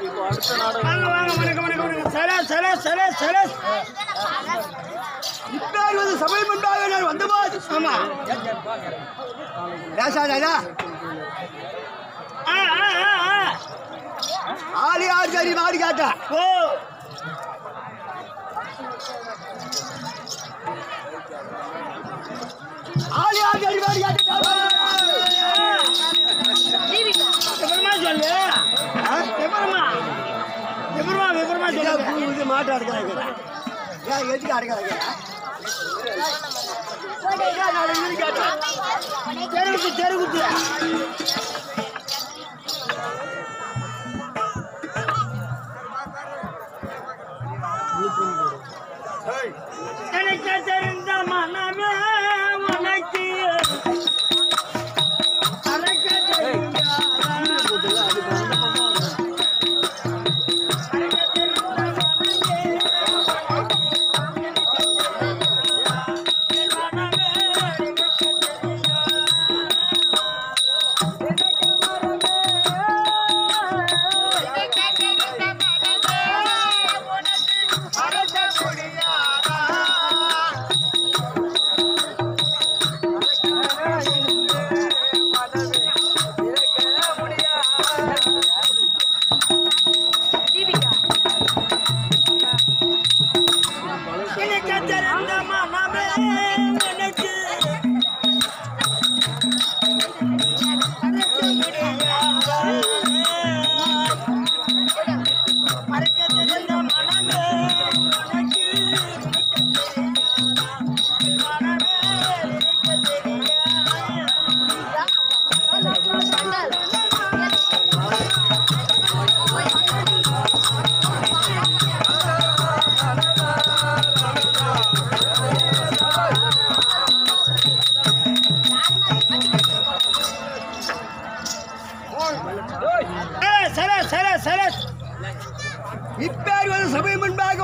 இப்போ அடுத்த நாடகம் வாங்க வாங்க வணக்கம் வணக்கம் வணக்கம். சரே சரே சரே சரே இப்பார்வது சபை முன்பாக நான் வந்தபோது ஆமா. பேசாதா ஆ ஆ ஆ ஆ. ஆளி ஆறு சரி மாறி கேட்டா. ஓ. ஆளி ஆறு சரி மாறி கேட்டா. இது மாட்டு அடக்கிறாங்க. ஏன் எதுக்கு அடக்கிறாங்க? தெருவுக்கு தெருவுக்கு.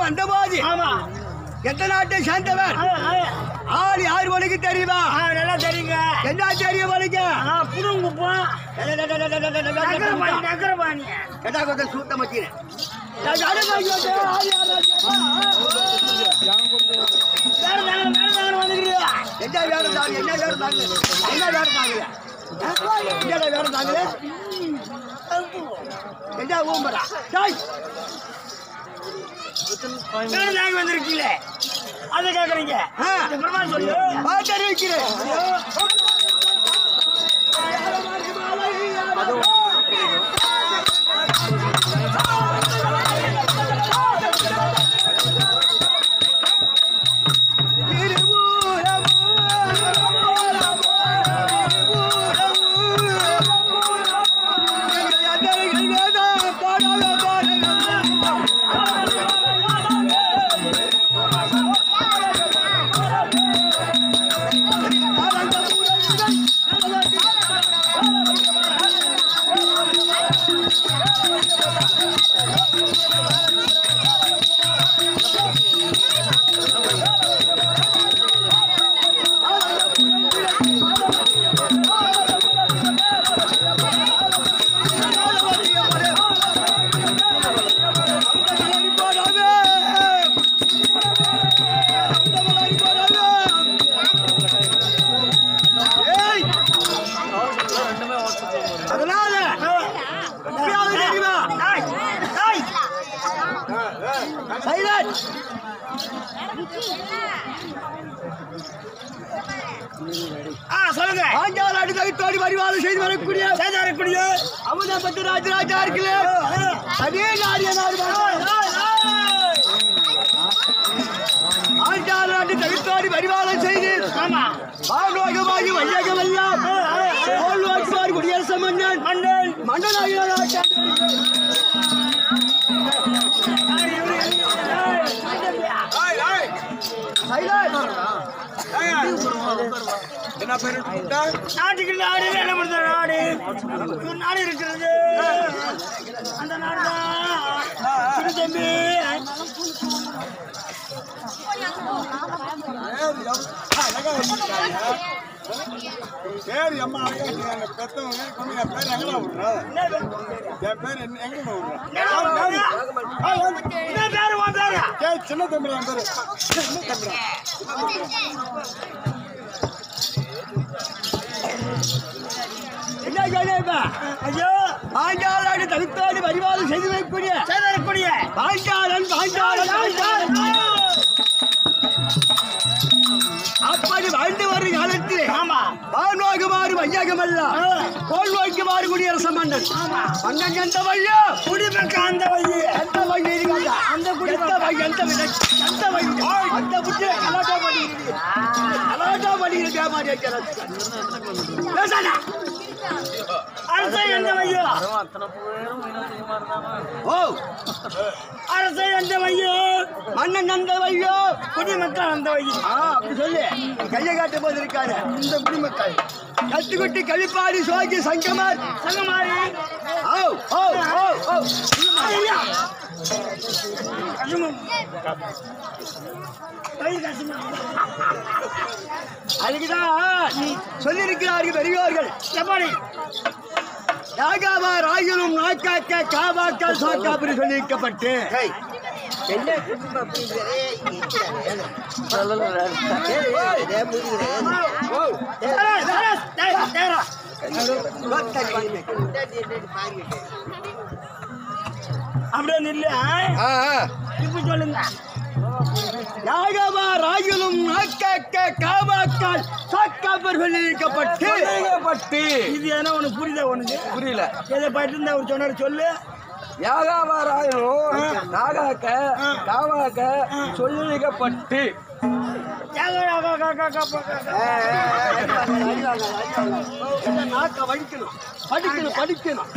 வந்தபோது ஆமா. எந்த நாட்டை சேர்ந்தவர்? ஆள் யார் உனக்கு தெரியுமா? நல்லா தெரியுங்க. என்ன தெரியும் உனக்கு புடுங்குப்பம் நகரபாணி கொஞ்சம் சூத்த மச்சினேன். என்ன வேறு தாங்க? என்ன வேறு தாங்க? என்ன வேறு தாங்க? என்ன வேறு தாங்க? என்ன ஊம்பரா? தாங்க வந்திருக்கீங்களே? அதை கேக்குறீங்க. ஆ. அப்புறமா சொல்லு. தெரிவிக்கிறேன் சொல்லுங்க. ஆஞ்சால் அடி தகுத்தோடி பரிவாதம் செய்து வரக்கூடிய சேதாரக்கூடிய அமுதப்பட்டு ராஜராஜா இருக்குல்ல? அதே நாடிய நாடு ஆஞ்சால் நாட்டு தகுத்தோடி பரிவாதம் செய்து பாலோகமாகி வையகமெல்லாம் குடியரசு மன்னன். மன்னன். மன்னனாக என்ன பேரு? நாட்டுக்கு நாடு என்ன பண்ணுற நாடு. ஒரு நாடு இருக்கிறது. அந்த நாடு தான். தம்பி. பேரு அம்மா. பெத்தவங்க என் பேர் எங்கடா விடுறா? என் பேர் என்ன- எங்கடா விடுறா? ஏய், சின்ன தம்பி பேரு. சின்ன தம்பி என்ன கேள்விப்பா ஐயோ ஆஞ்சால் நாட்டு தகுத்தோடி பரிவாதம் செய்து வைக்கக்கூடிய பாஞ்சாலன் பாஞ்சாலன். பாஞ்சாலன். அப்படி வாழ்ந்து வரும் காலத்தில். ஆமா. வானோகுமாறு வையகமல்ல கோல் நோக்குமாறு குடியரசு மன்னன். மன்னன் எந்த வையோ குடிமக்க அந்த வழி எந்த வழி இருக்காங்க அந்த குடி எந்த வழி எந்த எந்த அந்த புட்டு கலாட்டா பண்ணிக்கிறது கலாட்டா பண்ணிக்கிறது ஏமாறி வைக்கிறது பேசாதா. அரசை எந்த வையோ ஓ. அரசை எந்த வையோ மன்னன் அந்த வையோ குடிமக்கள் அந்த ஆ அப்படி சொல்லு. கையை காட்டும் போது இருக்காரு இந்த குடிமக்கள். கத்துக்குட்டி கழிப்பாடி சோகி சங்கமார். சங்கமாரி. ஓ ஓ ஓ ஓ. அதுக்குதான் சொல்லியிருக்கிறார்கள் பெரியோர்கள். எப்படி? யாகாவா ராகிலும் நாக்காக்க காவாக்க சொல்லியிருக்கப்பட்டு. தேரா, தேரா, தேரா. அப்படியே நில்லு? இப்ப சொல்லுங்க. யாகவா ராகிலும் நாக்காக்க காவாக்கால் சாக்காப்பர் சொல்லியிருக்கப்பட்டு பட்டு இது என்ன உனக்கு புரியுதா உனக்கு? புரியல. எதை பட்டு இருந்தா அவர் சொன்னாரு சொல்லு. யாகாவாராயனும் நாகாக்க காவாக்க சொல்லிக்கப்பட்டு நாக்க வடிக்கணும் படிக்கணும் படிக்கணும்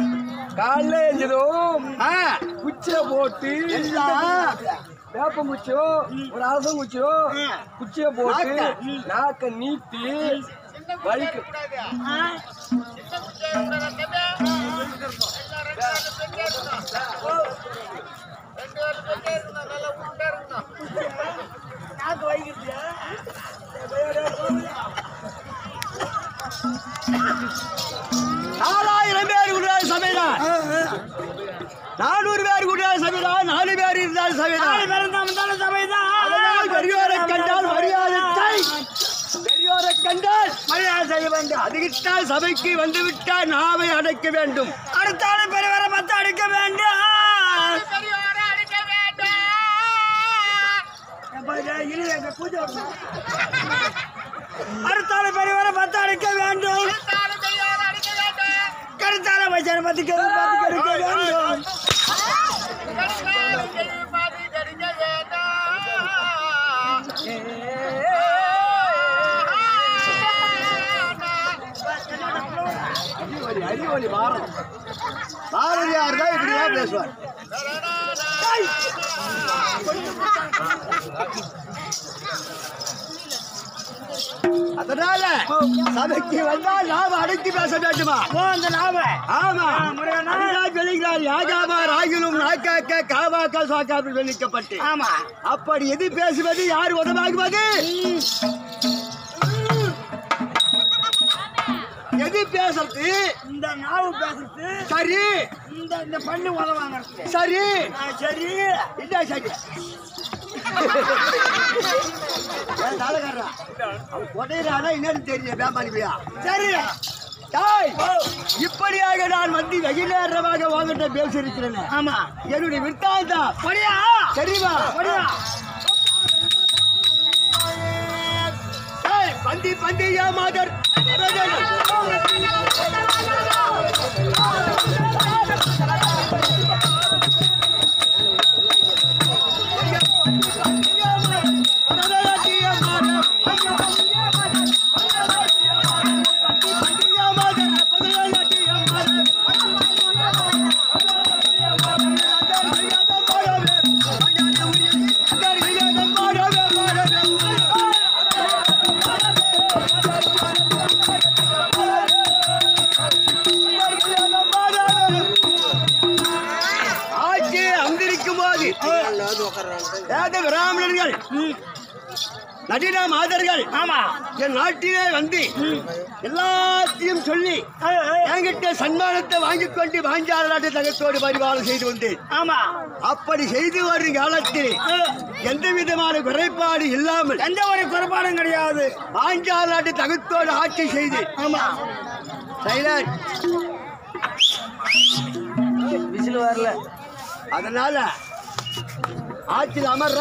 காலைல குச்சியை போட்டு வேப்ப குச்சியோ ஒரு அரசம் குச்சியோ குச்சியை போட்டு நாக்க நீட்டி வலிக்கு நாக்கு வைக்கிறது நாலாயிரம் பேர் உண்டால் சபைதான் நானூறு பேர் உண்டால் சபைதான் நாலு பேர் இருந்தால். அதனால் பெரியோரை கண்டால் மரியாதை. பெரியோரை கண்டால் மரியாதை செய்ய வேண்டும். அதுகிட்டால் சபைக்கு வந்து விட்டால் நாவை அடைக்க வேண்டும். அடுத்தால பெரியவரை மத்த அடிக்க வேண்டும். அடுத்தால பெரியவர பத்து அடிக்க வேண்டும். கருத்தால வச்சார பத்து கரு பத்து கருக்க வேண்டும். பாரதியார் தான் இப்படிதான் பேசுவார். அதனால சபைக்கு வந்தால் நாம் அடக்கி பேச வேண்டுமா? ஓ அந்த நாம. ஆமா. சொல்லுகிறார் யாகாமா ராகிலும் நாக்காக்க காவாக்க சாக்காப்பில் வெளிக்கப்பட்டு ஆமா. அப்படி எது பேசுவது யார் உதவாகுவது? பேசுறது? இந்த நாவு பேசுறது? சரி. இந்த இந்த பண்ணு உதவாங்கிறது சரி. சரி. இல்ல சரி. நாடகாரா? அவன் கொடையிறானா என்னன்னு தெரியல வேமானிப்பியா சரி. டேய், இப்படியாக நான் வந்து வெயில் நேரமாக வாங்கிட்ட பேசியிருக்கிறேன். ஆமா. என்னுடைய விற்த்தாந்தம் படியா தெரியுமா படியா டேய், பந்தி பந்தி ஆட்சி ¡Vamos! வந்து எல்லாத்தையும் சொல்லி என்கிட்ட சன்மானத்தை வாங்கிக் கொண்டு வாஞ்சால நாட்டு தகத்தோடு பரிபாலனம் செய்து வந்தேன். ஆமா. அப்படி செய்து வரும் காலத்தில் எந்த விதமான குறைபாடு இல்லாமல் எந்த ஒரு குறைபாடும் கிடையாது. பாஞ்சால நாட்டு தகத்தோடு ஆட்சி செய்து ஆமா. சைலண்ட் விசில் வரல. அதனால ஆட்சியில் அமர்ற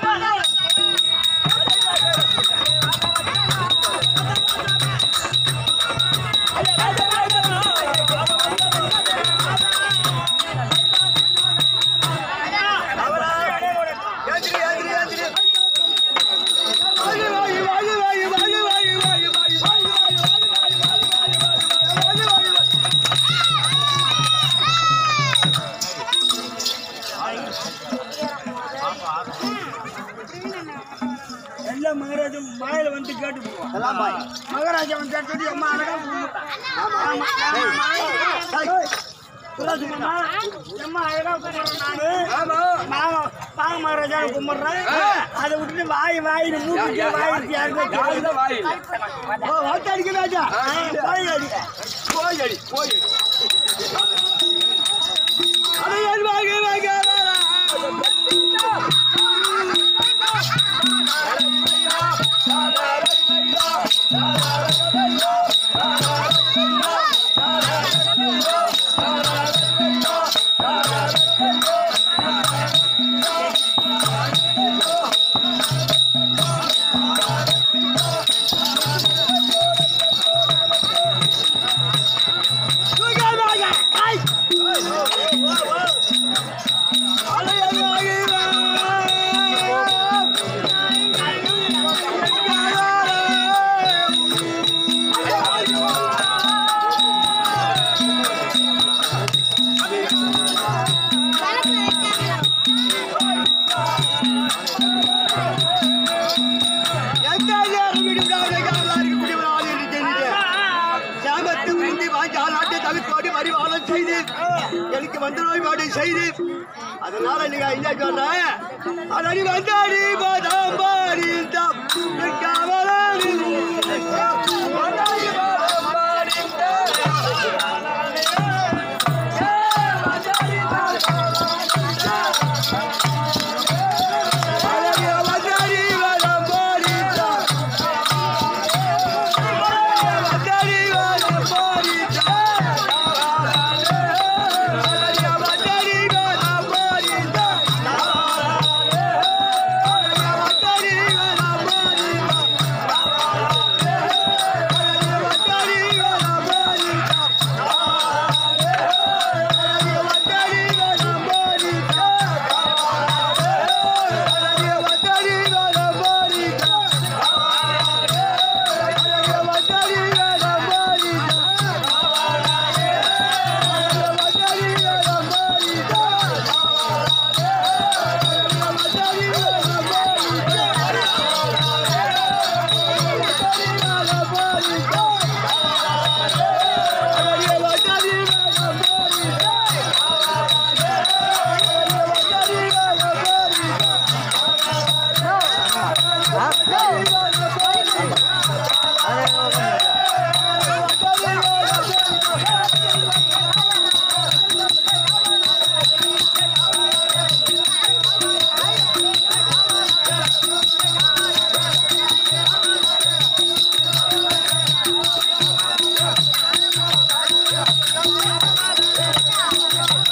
மகாராஜா வாயில வந்து கேட்டு மகாராஜா வந்து கேட்டது அம்மா அழகா மகாராஜா கும்பிடுறேன். அதை விட்டு வாய் வாய் மூக்கு வாய் யாருக்கும் ராஜா. போய் அடி. போய் அடி போய் அடி. வாங்க வாங்க.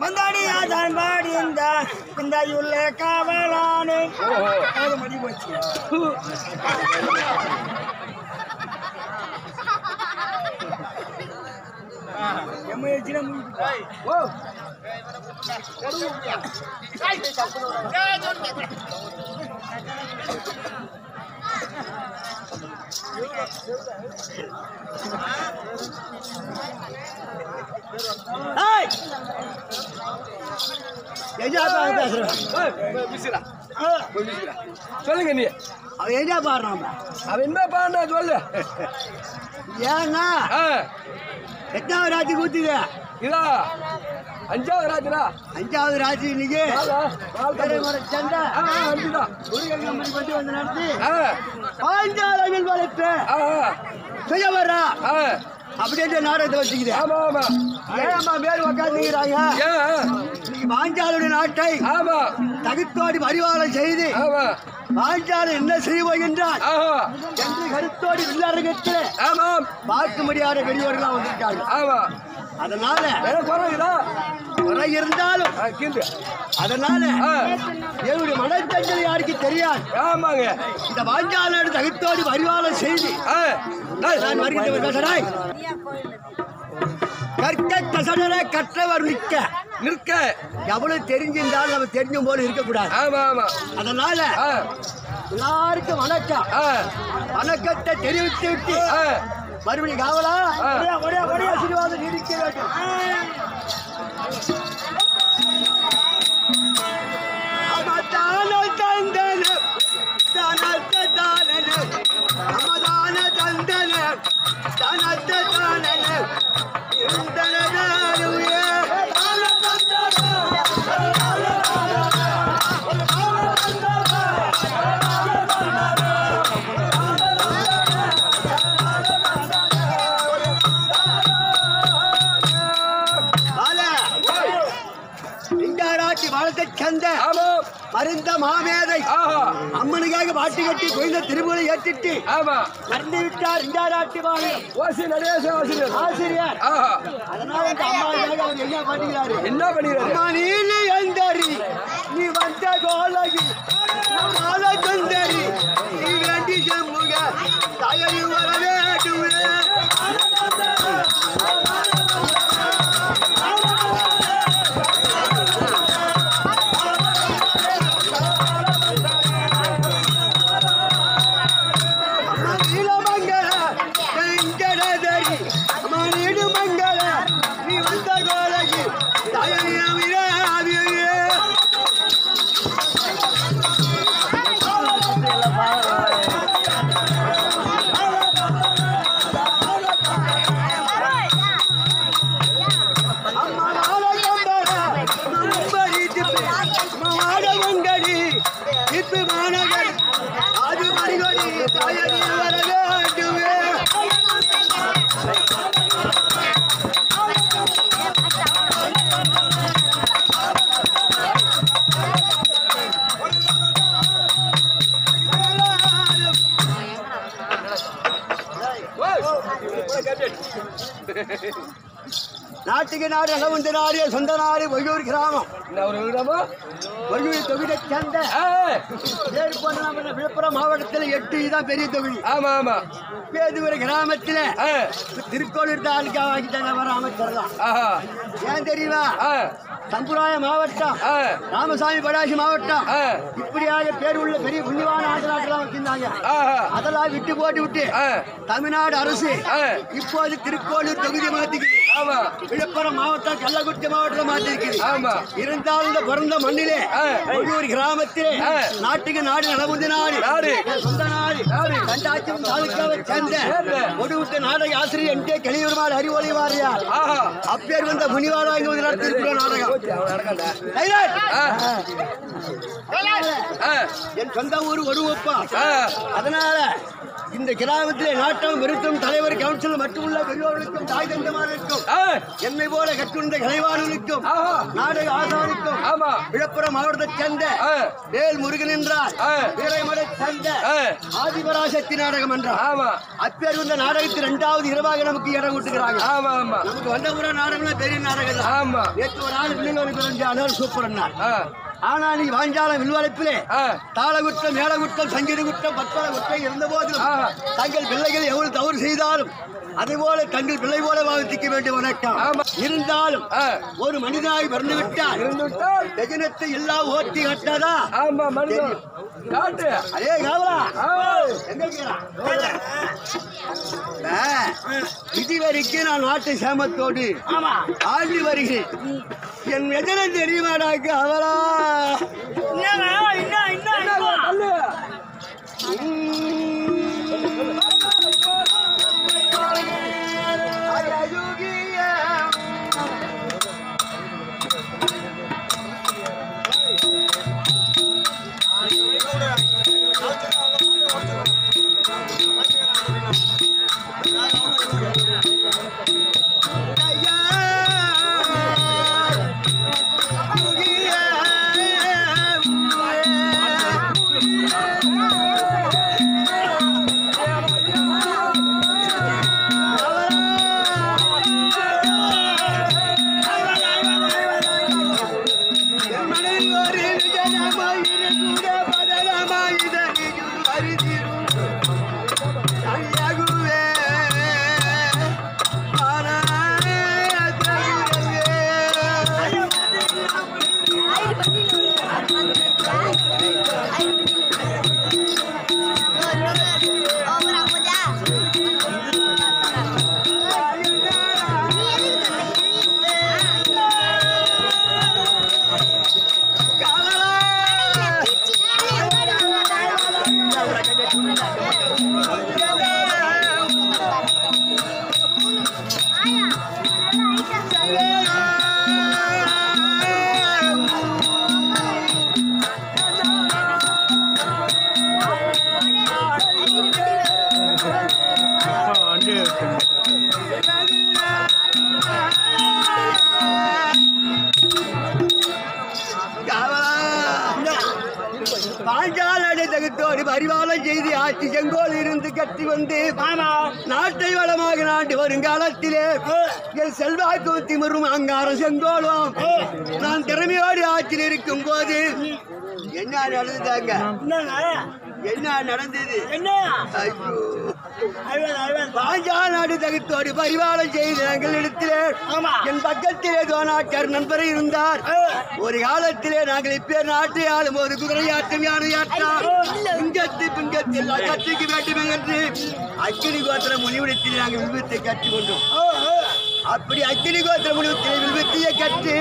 மந்தாடி ஆதான் பாடி இந்த இந்த உள்ள காவலானே ஓஹோ அது மணி போச்சு எம்ஐ ஓ ஏய்! எஜா பாரு பேசுறேன் ஏய், போய் பிசிடா. போய் பிசிடா. சொல்லுங்க நீ. அவன் எஜா பாடுறான் அவன். என்ன பாண்டா சொல்லு. ஏன்னா எட்டாவது ராத்திரி கூத்துது இதா. அஞ்சாவது ராத்திரா அஞ்சாவது ராத்திரி இன்னைக்கு. சண்டை. கொண்டு வந்து நடத்தி. பாஞ்சாலங்கள் வளர்த்து செய்ய வர்றா அப்படின்ற நாடகத்தை வச்சுக்குது. ஆமா ஆமா. ஏழம்மா பேர் இன்னைக்கு பாஞ்சாலுடைய நாட்டை ஆமா. தகுத்தோடி பரிவாரம் செய்து ஆமா. பாஞ்சாலன் என்ன செய்வோகின்றான் ஆஹா. என்று கருத்தோடி வில்லாரங்கத்தில் ஆமாம். பார்க்க முடியாத பெரியவர்களாம் வந்திருக்காங்க. ஆமா. அதனால குறவுதா குறை இருந்தாலும் அதனால என்னுடைய மனத்தஞ்சல் யாருக்கு தெரியாது. ஆமாங்க. இந்த பாஞ்சாலோடு தகுத்தோடி பரிவாரம் செய்து நான் வருகின்றவர் பேசுறாய் கற்க கசடர கற்றவர் நிற்க. நிற்க. எவ்வளவு தெரிஞ்சிருந்தாலும் நம்ம தெரிஞ்ச போல இருக்கக்கூடாது. ஆமா ஆமா. அதனால எல்லாருக்கும் வணக்கம். வணக்கத்தை தெரிவித்து விட்டு ஆ, மறுபடியும் காவலா? ஒடியா, ஒடியா, ஆசீர்வாதம் நீடிக்க வேண்டும். தான தந்தன, தனத்த தானன, சமதான தந்தன, தனத்த தானன, இருந்தன மாமேதை அம்மனுக்காக பாட்டு கட்டி கோயில திருமலை ஏற்றிட்டு மறந்து விட்டார் இங்காராட்டி வாழை ஓசி நடேச ஆசிரியர். ஆசிரியர் அதனால இந்த அம்மாவுக்காக அவர் என்ன பண்ணுகிறாரு என்ன பண்ணிடுறாரு அம்மா நீலி எந்தரி நீ வந்த கோலகி மால சுந்தரி நீ வேண்டி செம்முக நாட்டுக்கு நாடு அளவுண்டு நாடு சொந்த நாடு ஒய்யூர் கிராமம். ஒய்யூர் தொகுதியை சேர்ந்த விழுப்புரம் மாவட்டத்தில் எட்டு இதுதான் பெரிய தொகுதி. ஆமா ஆமா. பேதுவர கிராமத்தில் திருக்கோளூர் தாலுக்கா வாங்கிட்டாங்க அமைச்சர் தான் ஏன் தெரியுமா? சம்புராய மாவட்டம். ராமசாமி படாசி மாவட்டம். இப்படியாக பேர் உள்ள பெரிய புண்ணியவான ஆட்டலாட்டெல்லாம் வச்சிருந்தாங்க. அதெல்லாம் விட்டு போட்டு விட்டு தமிழ்நாடு அரசு இப்போது திருக்கோளூர் தொகுதி மாத்திக்குது. விழுப்புரம் மாவட்டம் கள்ளக்குறிச்சி மாவட்டம் மாத்திருக்குது இருந்தாலும் இந்த பிறந்த மண்ணிலே. ஒவ்வொரு கிராமத்திலே. நாட்டுக்கு நாடு நலமுந்த நாடு சொந்த நாடு. கண்டாட்சியம் தாலுக்காவை சேர்ந்த. ஒடுவிட்ட நாடக ஆசிரியர் என் கே. கலியூர்மாள் அறிவொளி வாரியார் அப்பேர் வந்த முனிவாரா இங்க நடத்திருக்கிற நாடகம். என் சொந்த ஊர் ஒரு ஒப்பா ஆ, அதனால இந்த கிராமத்திலே நாட்டம் விருத்தம் தலைவர் கவுன்சில் மட்டுமல்ல பெரியோர்களுக்கும் தாய் தந்தமார்களுக்கும் ஆ, என்னை போல கற்றுண்ட கலைவாணர்களுக்கும் ஆஹா. நாடக ஆசானுக்கும் ஆமா. விழுப்புரம் மாவட்டத்தைச் சேர்ந்த வேல் முருகன் என்றார். வீரமலை சேர்ந்த ஆதிபராசக்தி நாடகம் என்றார் ஆமா. அப்பேர் இந்த நாடகத்தில் இரண்டாவது இரவாக நமக்கு இடம் விட்டுக்கிறாங்க ஆமா ஆமா. நமக்கு வந்த முறை நாடகம்னா பெரிய நாடகம் நேற்று ஒரு ஆள் பிள்ளைங்க பிறந்தாலும் சூப்பர் நாள் ஆனா நீ வாஞ்சாலம் வில்வளைப்பிலே ஆ, தாளகுற்றம் மேலகுற்றம் சங்கீத குற்றம் பற்பல குற்றம் இருந்த போதிலும். தங்கள் பிள்ளைகள் எவ்வளவு தவறு செய்தாலும் அதே போல தங்கள் பிள்ளை போல வாழ்த்திக்க வேண்டிய வணக்கம். ஆமா. இருந்தாலும். ஒரு மனிதனாய் பிறந்து விட்டால் இருந்துவிட்டால் லெஜனத்தை எல்லாம் ஓட்டி கட்டாதா? ஆமா மனிதன். காட்டு. அதே காவலா. எங்க இதுவரைக்கும் நான் நாட்டு சேமத்தோடு ஆண்டு வருகிறேன். என் எஜனம் தெரியுமாடாக்கு அவளா? என்னங்க? என் செல்வாக்கு திமிரும் அங்காரம் செங்கோலும். நான் திறமையோடு ஆட்சியில் இருக்கும் போது என்ன நடந்ததாங்க? என்னங்க? என்ன நடந்தது? என்ன? ஐயோ. ஐவன் ஐவன் பாஞ்சா நாடு தகுத்தோடு பரிவாளம் செய்து எங்கள் இடத்திலே ஆமா. என் பக்கத்திலே தோனாட்டர் நண்பர் இருந்தார். ஒரு காலத்திலே நாங்கள் இப்பே நாட்டை ஆளும் போது குதிரையாட்டம் யானையாட்டம் பிங்கத்து பிங்கத்தில் கற்றுக்க வேண்டும் என்று அக்கினி கோத்திர முனிவிடத்தில் நாங்கள் வில்வத்தை கற்றுக்கொண்டோம் அப்படி அக்கினி கோத்திர முடிவு வில்வத்தையே கற்று